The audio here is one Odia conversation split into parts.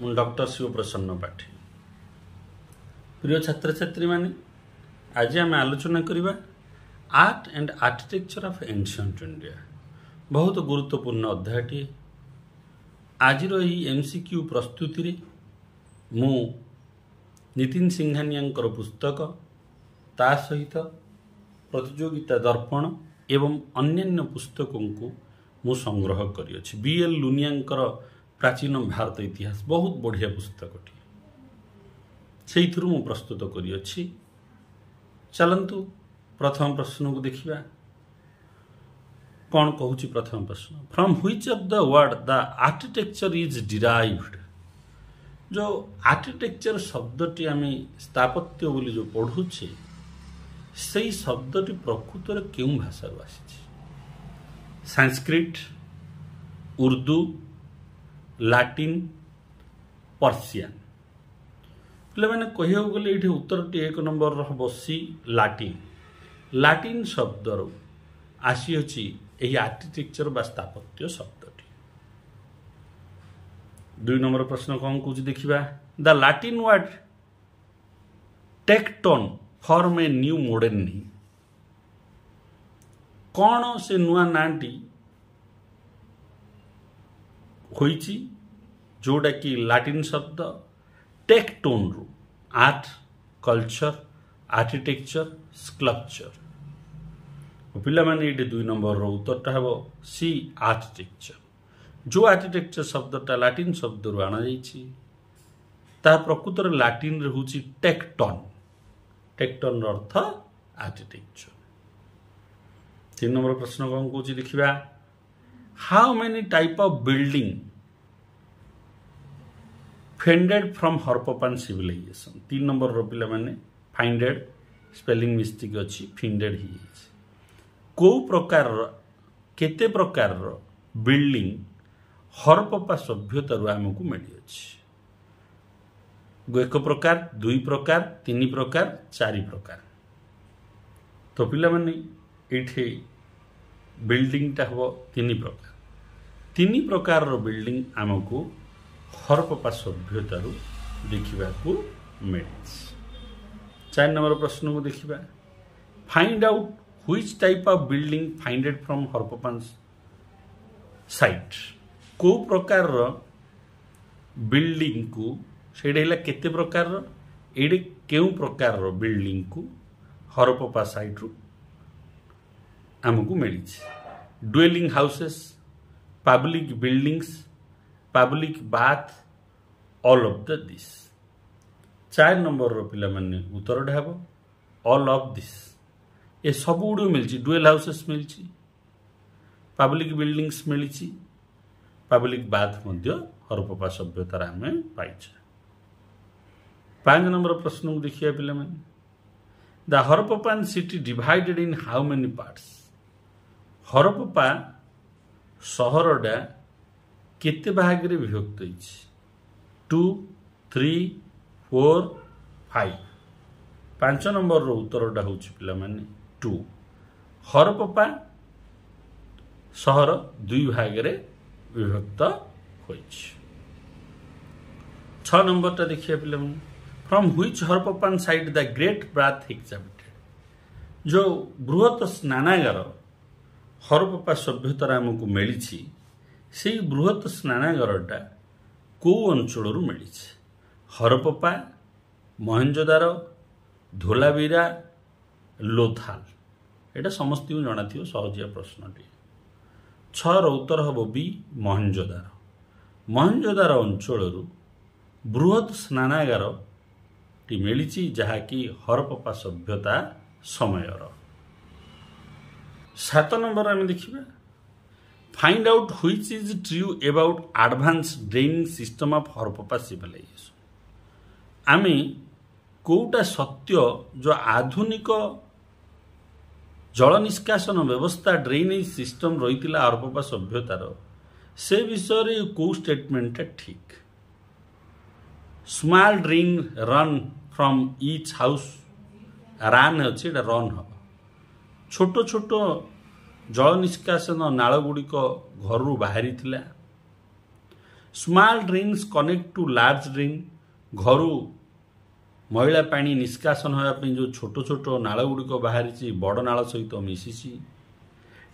ମୁଁ ଡକ୍ଟର ଶିବପ୍ରସନ୍ନ ପାଠୀ। ପ୍ରିୟ ଛାତ୍ରଛାତ୍ରୀମାନେ ଆଜି ଆମେ ଆଲୋଚନା କରିବା art and architecture of ancient India ବହୁତ ଗୁରୁତ୍ୱପୂର୍ଣ୍ଣ ଅଧ୍ୟାୟଟିଏ। ଆଜିର ଏହି ଏମ୍ ସି କ୍ୟୁ ପ୍ରସ୍ତୁତିରେ ମୁଁ ନିତିନ ସିଂଘାନିଆଙ୍କର ପୁସ୍ତକ ତା ସହିତ ପ୍ରତିଯୋଗିତା ଦର୍ପଣ ଏବଂ ଅନ୍ୟାନ୍ୟ ପୁସ୍ତକଙ୍କୁ ମୁଁ ସଂଗ୍ରହ କରିଅଛି। ବି ଏଲ୍ ଲୁନିଆଙ୍କର ପ୍ରାଚୀନ ଭାରତ ଇତିହାସ ବହୁତ ବଢ଼ିଆ ପୁସ୍ତକଟିଏ। ସେଇଥିରୁ ମୁଁ ପ୍ରସ୍ତୁତ କରିଅଛି। ଚାଲନ୍ତୁ ପ୍ରଥମ ପ୍ରଶ୍ନକୁ ଦେଖିବା। କ'ଣ କହୁଛି ପ୍ରଥମ ପ୍ରଶ୍ନ? From which of the word the architecture is derived ଯେଉଁ ଆର୍କିଟେକ୍ଚର ଶବ୍ଦଟି ଆମେ ସ୍ଥାପତ୍ୟ ବୋଲି ଯେଉଁ ପଢ଼ୁଛେ ସେଇ ଶବ୍ଦଟି ପ୍ରକୃତରେ କେଉଁ ଭାଷାରୁ ଆସିଛି? Sanskrit Urdu Latin Persian. ପିଲାମାନେ କହିବାକୁ ଗଲେ ଏଇଠି ଉତ୍ତରଟି ଏକ ନମ୍ବରର ହେବ ସି ଲାଟିନ୍। ଲାଟିନ୍ ଶବ୍ଦରୁ ଆସିଅଛି ଏହି ଆର୍କିଟେକ୍ଚର ବା ସ୍ଥାପତ୍ୟ ଶବ୍ଦଟି। ଦୁଇ ନମ୍ବର ପ୍ରଶ୍ନ କ'ଣ କହୁଛି ଦେଖିବା? The Latin word tekton form a new modern କ'ଣ ସେ ନୂଆ ନାଁଟି ହୋଇଛି ଯେଉଁଟାକି ଲାଟିନ୍ ଶବ୍ଦ ଟେକ୍ଟୋନ୍ରୁ ଆର୍ଟ କଲଚର ଆର୍କିଟେକ୍ଚର ସ୍କଲ୍ପଚର ପିଲାମାନେ ଏଇଠି ଦୁଇ ନମ୍ବରର ଉତ୍ତରଟା ହେବ ସି ଆର୍କିଟେକ୍ଚର ଯେଉଁ ଆର୍କିଟେକ୍ଚର ଶବ୍ଦଟା ଲାଟିନ୍ ଶବ୍ଦରୁ ଅଣାଯାଇଛି ତାହା ପ୍ରକୃତରେ ଲାଟିନ୍ରେ ହେଉଛି ଟେକ୍ଟନ୍ ଟେକ୍ଟନ୍ର ଅର୍ଥ ଆର୍କିଟେକ୍ଚର ତିନି ନମ୍ବର ପ୍ରଶ୍ନ କ'ଣ କହୁଛି ଦେଖିବା how many type of building founded from Harappan civilization ତିନି ନମ୍ବରର ପିଲାମାନେ ଫାଇଣ୍ଡେଡ୍ ସ୍ପେଲିଂ ମିଷ୍ଟେକ୍ ଅଛି ଫିଣ୍ଡେଡ୍ ହେଇଯାଇଛି। କେଉଁ ପ୍ରକାରର କେତେ ପ୍ରକାରର ବିଲ୍ଡିଂ ହରପପା ସଭ୍ୟତାରୁ ଆମକୁ ମିଳିଅଛି? ଏକ ପ୍ରକାର ଦୁଇ ପ୍ରକାର ତିନି ପ୍ରକାର ଚାରି ପ୍ରକାର। ତ ପିଲାମାନେ ଏଇଠି ବିଲ୍ଡିଂଟା ହେବ ତିନି ପ୍ରକାର ତିନି ପ୍ରକାରର ବିଲ୍ଡିଂ ଆମକୁ ହରପପା ସଭ୍ୟତାରୁ ଦେଖିବାକୁ ମିଳିଛି। ଚାରି ନମ୍ବର ପ୍ରଶ୍ନକୁ ଦେଖିବା। Find out which type of building founded from Harappan site କେଉଁ ପ୍ରକାରର ବିଲ୍ଡିଂକୁ ସେଇଟା ହେଲା କେତେ ପ୍ରକାରର ଏଇଠି କେଉଁ ପ୍ରକାରର ବିଲ୍ଡିଂକୁ ହରପପା ସାଇଟ୍ରୁ ଆମକୁ ମିଳିଛି। Dwelling houses public buildings public bath all of the this ଚାରି ନମ୍ବରର ପିଲାମାନେ ଉତ୍ତରଟା ହେବ। ଅଲ୍ ଅଫ୍ ଦିସ୍ ଏ ସବୁ ଗୁଡ଼ିକ ମିଳିଛି। ଡୁଏଲ୍ ହାଉସେସ୍ ମିଳିଛି। ପାବ୍ଲିକ୍ ବିଲ୍ଡିଂସ୍ ମିଳିଛି। ପାବ୍ଲିକ୍ ବାଥ୍ ମଧ୍ୟ ହରପପା ସଭ୍ୟତାରେ ଆମେ ପାଇଛେ। ପାଞ୍ଚ ନମ୍ବର ପ୍ରଶ୍ନକୁ ଦେଖିବା ପିଲାମାନେ। The Harappan city divided in how many parts Harappa ସହରଟା କେତେ ଭାଗରେ ବିଭକ୍ତ ହେଇଛି? ଟୁ ଥ୍ରୀ ଫୋର୍ ଫାଇଭ୍ ପାଞ୍ଚ ନମ୍ବରର ଉତ୍ତରଟା ହେଉଛି ପିଲାମାନେ ଟୁ ହରପପା ସହର ଦୁଇ ଭାଗରେ ବିଭକ୍ତ ହୋଇଛି। ଛଅ ନମ୍ବରଟା ଦେଖିବା ପିଲାମାନେ। From which Harappan site the great bath excavated ଯେଉଁ ବୃହତ ସ୍ନାନାଗାର ହରପପା ସଭ୍ୟତାର ଆମକୁ ମିଳିଛି ସେଇ ବୃହତ ସ୍ନାନାଗାରଟା କେଉଁ ଅଞ୍ଚଳରୁ ମିଳିଛି? ହରପପା ମହେଞ୍ଜୋଦାର ଧୋଲାବିରା ଲୋଥାଲ? ଏଇଟା ସମସ୍ତଙ୍କୁ ଜଣାଥିବ ସହଜିଆ ପ୍ରଶ୍ନଟିଏ ଛଅର ଉତ୍ତର ହେବ ବି ମହେଞ୍ଜୋଦାର। ମହେଞ୍ଜୋଦାର ଅଞ୍ଚଳରୁ ବୃହତ ସ୍ନାନାଗାରଟି ମିଳିଛି ଯାହାକି ହରପପା ସଭ୍ୟତା ସମୟର। ସାତ ନମ୍ବର ଆମେ ଦେଖିବା। Find out which is true about advance draining system of Harappa civilization ଆମେ କେଉଁଟା ସତ୍ୟ ଯେଉଁ ଆଧୁନିକ ଜଳ ନିଷ୍କାସନ ବ୍ୟବସ୍ଥା ଡ୍ରେନେଜ୍ ସିଷ୍ଟମ୍ ରହିଥିଲା ହରପପା ସଭ୍ୟତାର ସେ ବିଷୟରେ କେଉଁ ଷ୍ଟେଟମେଣ୍ଟଟା ଠିକ୍? Small drain run from each house ran ଅଛି ଏଇଟା ରନ୍ ହେବ। ଛୋଟ ଛୋଟ ଜଳ ନିଷ୍କାସନ ନାଳ ଗୁଡ଼ିକ ଘରରୁ ବାହାରିଥିଲା। Small drains connect to large drain ଘରୁ ମଇଳା ପାଣି ନିଷ୍କାସନ ହେବା ପାଇଁ ଯେଉଁ ଛୋଟ ଛୋଟ ନାଳ ଗୁଡ଼ିକ ବାହାରିଛି ବଡ଼ ନାଳ ସହିତ ମିଶିଛି।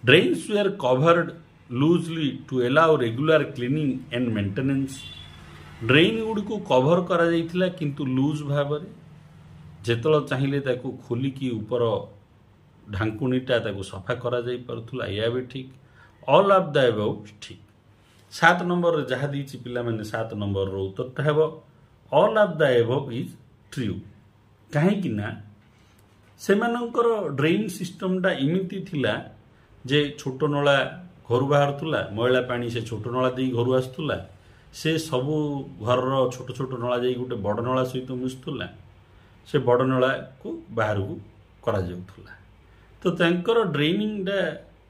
Drains were covered loosely to allow regular cleaning and maintenance drain ଗୁଡ଼ିକୁ କଭର କରାଯାଇଥିଲା କିନ୍ତୁ ଲୁଜ୍ ଭାବରେ। ଯେତେବେଳେ ଚାହିଁଲେ ତାକୁ ଖୋଲିକି ଉପର ଢାଙ୍କୁଣୀଟା ତାକୁ ସଫା କରାଯାଇପାରୁଥିଲା ଏହା ବି ଠିକ୍। ଅଲ୍ ଅଫ୍ ଦ ଏବଭ୍ ଠିକ୍। ସାତ ନମ୍ବରରେ ଯାହା ଦେଇଛି ପିଲାମାନେ ସାତ ନମ୍ବରର ଉତ୍ତରଟା ହେବ। All of the above is true କାହିଁକି ନା ସେମାନଙ୍କର ଡ୍ରେନ୍ ସିଷ୍ଟମଟା ଏମିତି ଥିଲା ଯେ ଛୋଟ ନଳା ଘରୁ ବାହାରୁଥିଲା ମଇଳା ପାଣି ସେ ଛୋଟ ନଳା ଦେଇ ଘରୁ ଆସୁଥିଲା ସେ ସବୁ ଘରର ଛୋଟ ଛୋଟ ନଳା ଯାଇ ଗୋଟେ ବଡ଼ ନଳା ସହିତ ମିଶୁଥିଲା ସେ ବଡ଼ ନଳାକୁ ବାହାରକୁ କରାଯାଉଥିଲା। ତ ତାଙ୍କର ଡ୍ରେନିଂଟା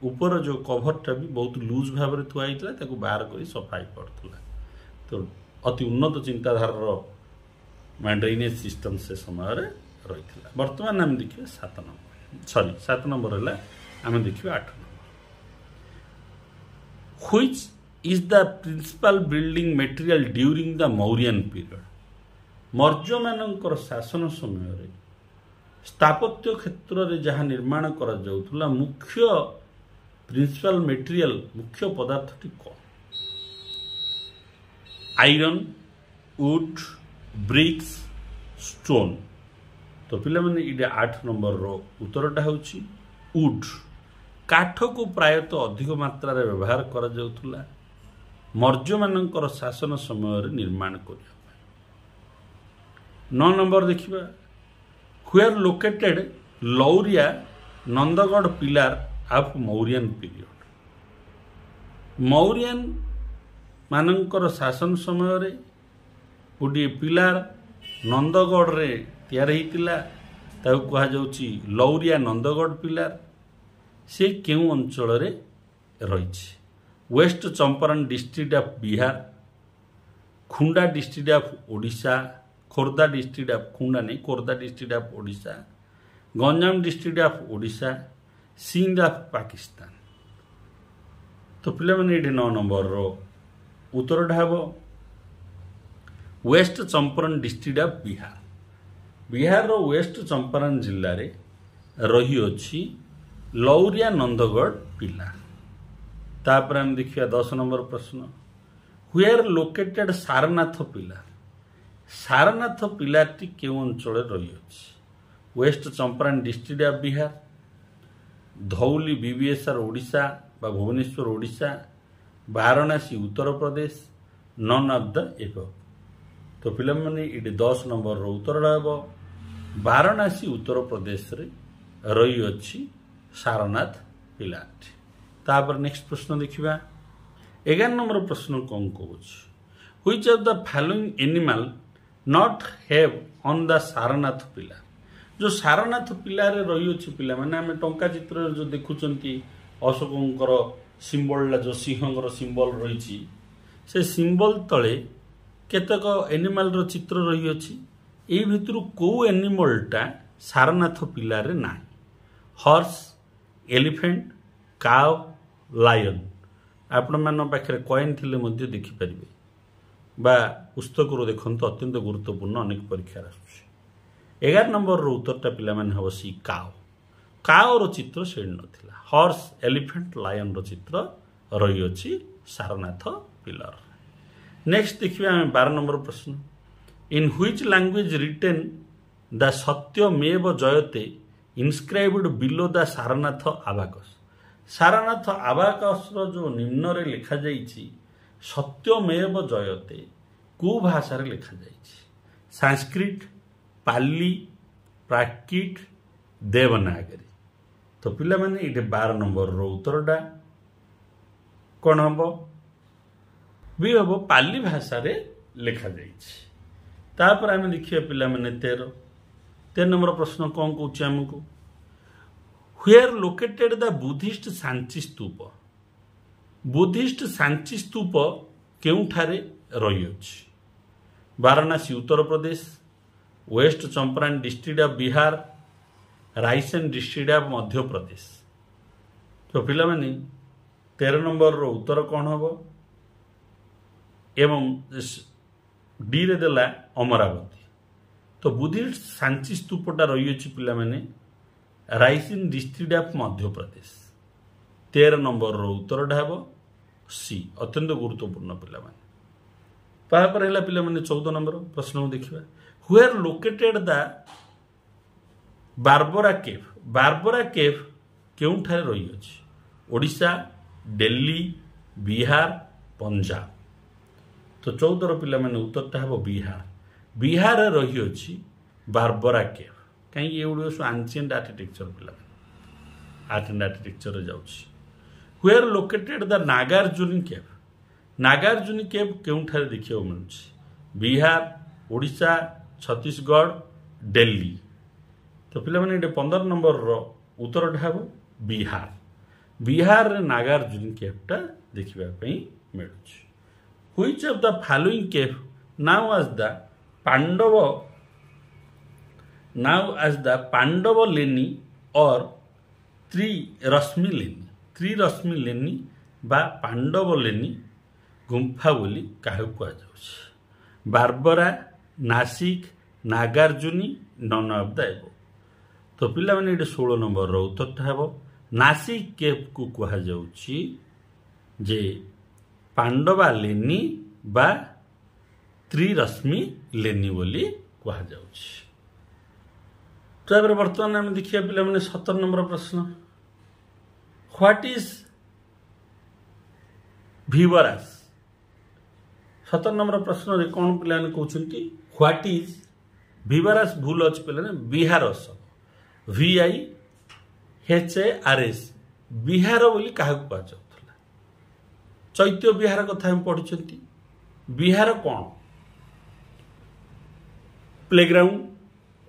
ଉପର ଯେଉଁ କଭରଟା ବି ବହୁତ ଲୁଜ୍ ଭାବରେ ଥୁଆ ହେଇଥିଲା ତାକୁ ବାହାର କରି ସଫା ହେଇପାରୁଥିଲା ତ ଅତି ଉନ୍ନତ ଚିନ୍ତାଧାରାର ଡ୍ରେନେଜ୍ ସିଷ୍ଟମ୍ ସେ ସମୟରେ ରହିଥିଲା। ବର୍ତ୍ତମାନ ଆମେ ଦେଖିବା ସାତ ନମ୍ବର। ସରି ସାତ ନମ୍ବର ହେଲା ଆମେ ଦେଖିବା ଆଠ ନମ୍ବର। which is the principal building material during the Mauryan period? ମୌର୍ଯ୍ୟମାନଙ୍କର ଶାସନ ସମୟରେ ସ୍ଥାପତ୍ୟ କ୍ଷେତ୍ରରେ ଯାହା ନିର୍ମାଣ କରାଯାଉଥିଲା ମୁଖ୍ୟ ପ୍ରିନ୍ସିପାଲ ମେଟେରିଆଲ ମୁଖ୍ୟ ପଦାର୍ଥଟି କ'ଣ? ଆଇରନ୍ ଉଡ୍ ବ୍ରିକ୍ସ ଷ୍ଟୋନ୍ ତ ପିଲାମାନେ ଏଇଟା ଆଠ ନମ୍ବରର ଉତ୍ତରଟା ହେଉଛି ଉଡ୍ କାଠକୁ ପ୍ରାୟତଃ ଅଧିକ ମାତ୍ରାରେ ବ୍ୟବହାର କରାଯାଉଥିଲା ମୌର୍ଯ୍ୟମାନଙ୍କର ଶାସନ ସମୟରେ ନିର୍ମାଣ କରିବା ପାଇଁ। ନଅ ନମ୍ବର ଦେଖିବା। ହୁଏର୍ ଲୋକେଟେଡ୍ ଲୌରିଆ ନନ୍ଦଗଡ଼ ପିଲାର ଅଫ୍ ମୌରିଆନ୍ ପିରିୟଡ଼ ମୌରିଆନ୍ ମାନଙ୍କର ଶାସନ ସମୟରେ ଗୋଟିଏ ପିଲାର ନନ୍ଦଗଡ଼ରେ ତିଆରି ହେଇଥିଲା ତାକୁ କୁହାଯାଉଛି ଲୌରିଆ ନନ୍ଦଗଡ଼ ପିଲାର ସେ କେଉଁ ଅଞ୍ଚଳରେ ରହିଛି west Champaran district of Bihar Khunda district of Odisha Khordha district of Khunda Khordha district of Odisha Ganjam district of Odisha Sindh of Pakistan. ତ ପିଲାମାନେ ଏଇଠି ନଅ ନମ୍ବରର ଉତ୍ତରଟା ହେବ। West Champaran district of Bihar. ବିହାରର ୱେଷ୍ଟ ଚମ୍ପାରନ ଜିଲ୍ଲାରେ ରହିଅଛି ଲୌରିଆ ନନ୍ଦଗଡ଼ ପିଲା। ତାପରେ ଆମେ ଦେଖିବା ଦଶ ନମ୍ବର ପ୍ରଶ୍ନ। ହୁଏର୍ ଲୋକେଟେଡ୍ ସାରନାଥ ପିଲା? ସାରନାଥ ପିଲାଟି କେଉଁ ଅଞ୍ଚଳରେ ରହିଅଛି? West Champaran district of Bihar Dhauli BBSR Odisha ବା Bhubaneswar Odisha Varanasi Uttar Pradesh none of the above ତ ପିଲାମାନେ ଏଠି ଦଶ ନମ୍ବରର ଉତ୍ତରଟା ହେବ। ବାରାଣାସୀ ଉତ୍ତରପ୍ରଦେଶରେ ରହିଅଛି ସାରନାଥ ପିଲାଟି। ତାପରେ ନେକ୍ସଟ ପ୍ରଶ୍ନ ଦେଖିବା। ଏଗାର ନମ୍ବର ପ୍ରଶ୍ନ କ'ଣ କହୁଛି? Which of the following animal not have on the Sarnath ପିଲା ଯେଉଁ ସାରନାଥ ପିଲାରେ ରହିଅଛି ପିଲାମାନେ ଆମେ ଟଙ୍କା ଚିତ୍ରରେ ଯେଉଁ ଦେଖୁଛନ୍ତି ଅଶୋକଙ୍କର ସିମ୍ବଲଟା ଯେଉଁ ସିଂହଙ୍କର ସିମ୍ବଲ ରହିଛି ସେ ସିମ୍ବଲ ତଳେ କେତେକ ଏନିମାଲର ଚିତ୍ର ରହିଅଛି। ଏଇ ଭିତରୁ କେଉଁ ଏନିମଲଟା ସାରନାଥ ପିଲାରେ ନାହିଁ? ହର୍ସ ଏଲିଫେଣ୍ଟ କାଓ ଲାୟନ ଆପଣମାନଙ୍କ ପାଖରେ କଏନ୍ ଥିଲେ ମଧ୍ୟ ଦେଖିପାରିବେ। ବା ପୁସ୍ତକରୁ ଦେଖନ୍ତୁ ଅତ୍ୟନ୍ତ ଗୁରୁତ୍ୱପୂର୍ଣ୍ଣ ଅନେକ ପରୀକ୍ଷାରେ ଆସୁଛି ଏଗାର ନମ୍ବରର ଉତ୍ତରଟା ପିଲାମାନେ ହେବ ସି କାଓ କାଓର ଚିତ୍ର ସେଇଠି ନଥିଲା ହର୍ସ ଏଲିଫେଣ୍ଟ ଲାୟନର ଚିତ୍ର ରହିଅଛି ସାରନାଥ ପିଲର ନେକ୍ସଟ ଦେଖିବା ଆମେ ବାର ନମ୍ବର ପ୍ରଶ୍ନ in which language written the Satyameva Jayate inscribed below the Sarnath abacus Sarnath ଆବାକସର ଯେଉଁ ନିମ୍ନରେ ଲେଖାଯାଇଛି ସତ୍ୟମେବ ଜୟତେ କେଉଁ ଭାଷାରେ ଲେଖାଯାଇଛି? ସାଂସ୍କ୍ରିଟ ପାଲି ପ୍ରାକିଟ ଦେବନାଗରୀ। ତ ପିଲାମାନେ ଏଇଠି ବାର ନମ୍ବରର ଉତ୍ତରଟା କ'ଣ ହେବ? ବି ହେବ ପାଲି ଭାଷାରେ ଲେଖାଯାଇଛି। ତାପରେ ଆମେ ଦେଖିବା ପିଲାମାନେ ତେର। ତେର ନମ୍ବର ପ୍ରଶ୍ନ କ'ଣ କହୁଛି ଆମକୁ? Where located the Buddhist ଶାଞ୍ଚି stupa Buddhist ଶାଞ୍ଚି ସ୍ତୂପ କେଉଁଠାରେ ରହିଅଛି? Varanasi Uttar Pradesh west Champaran district of Bihar Raisen district of Madhya Pradesh. ତ ପିଲାମାନେ ତେର ନମ୍ବରର ଉତ୍ତର କ'ଣ ହେବ? ଏବଂ ଡିରେ ଦେଲା ଅମରାବତୀ। ତ ବୁଦ୍ଧିଷ୍ଟ ସାଞ୍ଚି ସ୍ତୂପଟା ରହିଅଛି ପିଲାମାନେ ରାଇସିନ୍ ଡିଷ୍ଟ୍ରିକ୍ଟ ଅଫ୍ ମଧ୍ୟପ୍ରଦେଶ। ତେର ନମ୍ବରର ଉତ୍ତରଟା ହେବ ସି ଅତ୍ୟନ୍ତ ଗୁରୁତ୍ୱପୂର୍ଣ୍ଣ ପିଲାମାନେ। ତାପରେ ହେଲା ପିଲାମାନେ ଚଉଦ ନମ୍ବର ପ୍ରଶ୍ନକୁ ଦେଖିବା। Where located the Barabar cave Barabar cave କେଉଁଠାରେ ରହିଅଛି? ଓଡ଼ିଶା ଦିଲ୍ଲୀ ବିହାର ପଞ୍ଜାବ। ତ ଚଉଦର ପିଲାମାନେ ଉତ୍ତରଟା ହେବ ବିହାର। ବିହାରରେ ରହିଅଛି ବାର୍ବରା କେଭ୍ କାହିଁକି ଏଗୁଡ଼ିକ ସବୁ ଆନ୍ସିଏଣ୍ଟ ଆର୍କିଟେକ୍ଚର ପିଲାମାନେ? ଆର୍ଟ ଆଣ୍ଡ ଆର୍କିଟେକ୍ଚରରେ ଯାଉଛି। Where located the Nagarjuni cave Nagarjuni cave କେଉଁଠାରେ ଦେଖିବାକୁ ମିଳୁଛି? ବିହାର ଓଡ଼ିଶା ଛତିଶଗଡ଼ ଦିଲ୍ଲୀ ତ ପିଲାମାନେ ଏଠି ପନ୍ଦର ନମ୍ବରର ଉତ୍ତରଟା ହେବ ବିହାର। ବିହାରରେ ନାଗାର୍ଜୁନ କେଭ୍ଟା ଦେଖିବା ପାଇଁ ମିଳୁଛି। Which of the following cave known as the Pandav known as the Pandav Leni or Trirashmi Leni Trirashmi Leni ବା ପାଣ୍ଡବ ଲେନି ଗୁମ୍ଫା ବୋଲି କାହାକୁ କୁହାଯାଉଛି। Barabar Nasik Nagarjuni none of the above ତ ପିଲାମାନେ ଏଠି ଷୋହଳ ନମ୍ବରର ଉତ୍ତରଟା ହେବ। ନାସିକ କେଭ୍କୁ କୁହାଯାଉଛି ଯେ ପାଣ୍ଡବା ଲେନି ବା ତ୍ରିରଶ୍ମି ଲେନି ବୋଲି କୁହାଯାଉଛି। ତାପରେ ବର୍ତ୍ତମାନ ଆମେ ଦେଖିବା ପିଲାମାନେ ସତର ନମ୍ବର ପ୍ରଶ୍ନ। ହ୍ୱାଟ୍ ଇଜ୍ ଭିବରାସ୍ ସତର ନମ୍ବର ପ୍ରଶ୍ନରେ କ'ଣ ପିଲାମାନେ କହୁଛନ୍ତି ହ୍ୱାଟ୍ ଇଜ୍ ଭିବରାସ୍ ଭୁଲ ଅଛି ପିଲାମାନେ ବିହାର ଶବ୍ଦ V I H A R S Bihar ବୋଲି କାହାକୁ କୁହାଯାଉଥିଲା? ଚୈତ୍ୟ ବିହାର କଥା ଆମେ ପଢ଼ିଛନ୍ତି। ବିହାର କ'ଣ? ପ୍ଲେଗ୍ରାଉଣ୍ଡ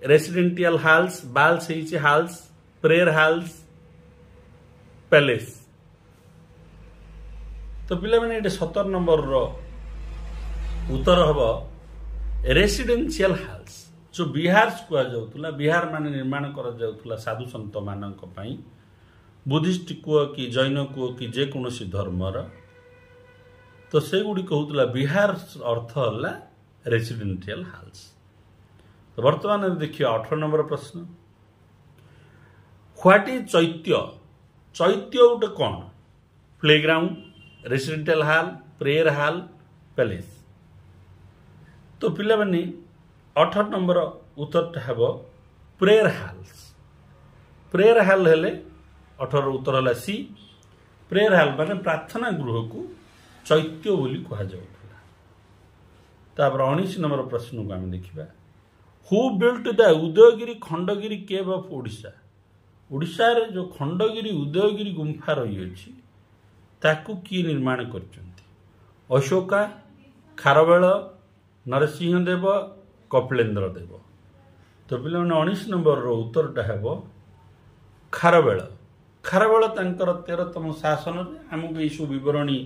ରେସିଡେଣ୍ଟିଆଲ ହାଲ୍ସ ବାଲ୍ସ ହେଇଛି ହାଲ୍ସ ପ୍ରେୟର ହାଲ୍ସ ପ୍ୟାଲେସ୍ ତ ପିଲାମାନେ ଏଠି ସତର ନମ୍ବରର ଉତ୍ତର ହେବ ରେସିଡେନ୍ସିଆଲ ହାଲ୍ସ ଯେଉଁ ବିହାର କୁହାଯାଉଥିଲା ବିହାର ମାନେ ନିର୍ମାଣ କରାଯାଉଥିଲା ସାଧୁ ସନ୍ତମାନଙ୍କ ପାଇଁ। ବୁଦ୍ଧିଷ୍ଟ କୁହ କି ଜୈନ କୁହ କି ଯେକୌଣସି ଧର୍ମର। ତ ସେଗୁଡ଼ିକ ହେଉଥିଲା ବିହାର ଅର୍ଥ ହେଲା ରେସିଡେନ୍ସିଆଲ ହାଲ୍ସ ତ ବର୍ତ୍ତମାନ ଦେଖିବା ଅଠର ନମ୍ବର ପ୍ରଶ୍ନ। What is ଚୈତ୍ୟ? ଚୈତ୍ୟ ଗୋଟେ କ'ଣ? Playground residential hall prayer hall palace ତ ପିଲାମାନେ ଅଠର ନମ୍ବର ଉତ୍ତରଟା ହେବ ପ୍ରେୟର ହାଲ୍ସ ପ୍ରେୟର ହାଲ୍ ହେଲେ ଅଠର ଉତ୍ତର ହେଲା ସି ପ୍ରେୟର ହାଲ୍ ମାନେ ପ୍ରାର୍ଥନା ଗୃହକୁ ଚୈତ୍ୟ ବୋଲି କୁହାଯାଉଥିଲା। ତାପରେ ଉଣେଇଶ ନମ୍ବର ପ୍ରଶ୍ନକୁ ଆମେ ଦେଖିବା। Who built the Udayagiri Khandagiri cave of Odisha ଓଡ଼ିଶାରେ ଯେଉଁ ଖଣ୍ଡଗିରି ଉଦୟଗିରି ଗୁମ୍ଫା ରହିଅଛି ତାକୁ କିଏ ନିର୍ମାଣ କରିଛନ୍ତି? ଅଶୋକା ଖାରବେଳ ନରସିଂହ ଦେବ କପିଳେନ୍ଦ୍ର ଦେବ। ତ ପିଲାମାନେ ଉଣେଇଶ ନମ୍ବରର ଉତ୍ତରଟା ହେବ ଖାରବେଳ। ଖାରବେଳ ତାଙ୍କର ତେରତମ ଶାସନରେ ଆମକୁ ଏଇସବୁ ବିବରଣୀ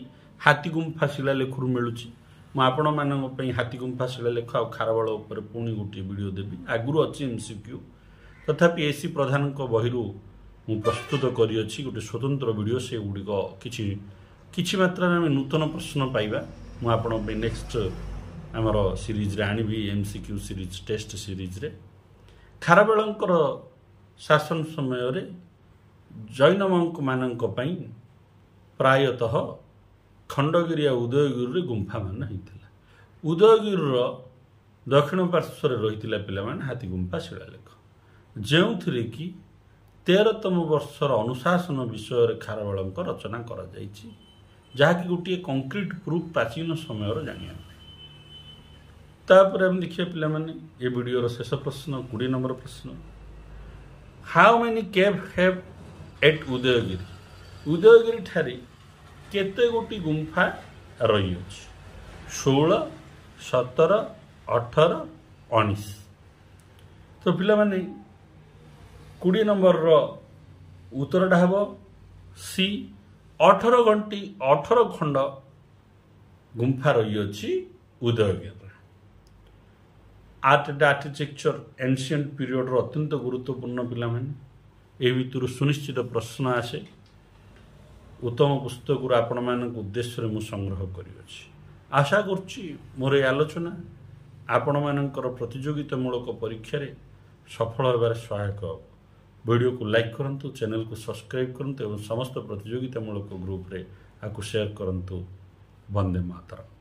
ହାତୀଗୁମ୍ଫା ଶିଳାଲେଖରୁ ମିଳୁଛି। ମୁଁ ଆପଣମାନଙ୍କ ପାଇଁ ହାତୀଗୁମ୍ଫା ଶିଳାଲେଖ ଆଉ ଖାରବେଳ ଉପରେ ପୁଣି ଗୋଟିଏ ଭିଡ଼ିଓ ଦେବି। ଆଗରୁ ଅଛି ଏମ୍ ତଥାପି ଏସି ପ୍ରଧାନଙ୍କ ବହିରୁ ମୁଁ ପ୍ରସ୍ତୁତ କରିଅଛି ଗୋଟେ ସ୍ୱତନ୍ତ୍ର ଭିଡ଼ିଓ ସେଗୁଡ଼ିକ କିଛି କିଛି ମାତ୍ରାରେ ଆମେ ନୂତନ ପ୍ରଶ୍ନ ପାଇବା। ମୁଁ ଆପଣଙ୍କ ପାଇଁ ନେକ୍ସଟ ଆମର ସିରିଜରେ ଆଣିବି M C Q series test ସିରିଜରେ। ଖାରବେଳଙ୍କର ଶାସନ ସମୟରେ ଜୈନମାନଙ୍କ ପାଇଁ ପ୍ରାୟତଃ ଖଣ୍ଡଗିରି ଆଉ ଉଦୟଗିରିରେ ଗୁମ୍ଫାମାନ ହେଇଥିଲା। ଉଦୟଗିରିର ଦକ୍ଷିଣ ପାର୍ଶ୍ୱରେ ରହିଥିଲା ପିଲାମାନେ ହାତୀ ଗୁମ୍ଫା ଶିଳାଲେଖ। ଯେଉଁଥିରେ କି ତେରତମ ବର୍ଷର ଅନୁଶାସନ ବିଷୟରେ ଖାରବେଳଙ୍କ ରଚନା କରାଯାଇଛି ଯାହାକି ଗୋଟିଏ କଂକ୍ରିଟ ପ୍ରୁଫ୍ ପ୍ରାଚୀନ ସମୟର ଜାଣିବା ତାପରେ ଆମେ ଦେଖିବା ପିଲାମାନେ ଏ ଭିଡ଼ିଓର ଶେଷ ପ୍ରଶ୍ନ କୋଡ଼ିଏ ନମ୍ବର ପ୍ରଶ୍ନ। How many cave have at Udayagiri Udayagiri ଠାରେ କେତେ ଗୋଟି ଗୁମ୍ଫା ରହିଅଛି? ଷୋହଳ ସତର ଅଠର ଉଣେଇଶ। ତ ପିଲାମାନେ କୋଡ଼ିଏ ନମ୍ବରର ଉତ୍ତରଟା ହେବ ସି ଅଠର ଘଣ୍ଟି ଅଠର ଖଣ୍ଡ ଗୁମ୍ଫା ରହିଅଛି ଉଦୟଗିରିରେ ଆର୍ଟ ଆଣ୍ଡ ଆର୍କିଟେକ୍ଚର ଏନ୍ସିଏଣ୍ଟ ପିରିୟଡ଼ର ଅତ୍ୟନ୍ତ ଗୁରୁତ୍ୱପୂର୍ଣ୍ଣ ପିଲାମାନେ ଏହି ଭିତରୁ ସୁନିଶ୍ଚିତ ପ୍ରଶ୍ନ ଆସେ ଉତ୍ତମ ପୁସ୍ତକରୁ ଆପଣମାନଙ୍କ ଉଦ୍ଦେଶ୍ୟରେ ମୁଁ ସଂଗ୍ରହ କରିଅଛି। ଆଶା କରୁଛି ମୋର এই ଆଲୋଚନା ଆପଣମାନଙ୍କର ପ୍ରତିଯୋଗିତାମୂଳକ ପରୀକ୍ଷାରେ ସଫଳ ହେବାରେ ସହାୟକ ହେବ। ଭିଡ଼ିଓକୁ ଲାଇକ୍ କରନ୍ତୁ ଚ୍ୟାନେଲକୁ ସବସ୍କ୍ରାଇବ୍ କରନ୍ତୁ ଏବଂ ସମସ୍ତ ପ୍ରତିଯୋଗିତାମୂଳକ ଗ୍ରୁପରେ ଆକୁ ସେୟାର କରନ୍ତୁ ବନ୍ଦେ ମାତରମ୍